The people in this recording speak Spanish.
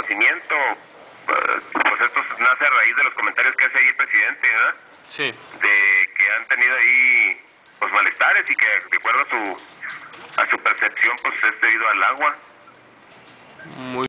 conocimiento, eh, pues esto nace a raíz de los comentarios que hace ahí el presidente, ¿verdad? Sí. De que han tenido ahí pues malestares y que de acuerdo a su a su percepción pues es debido al agua. Muy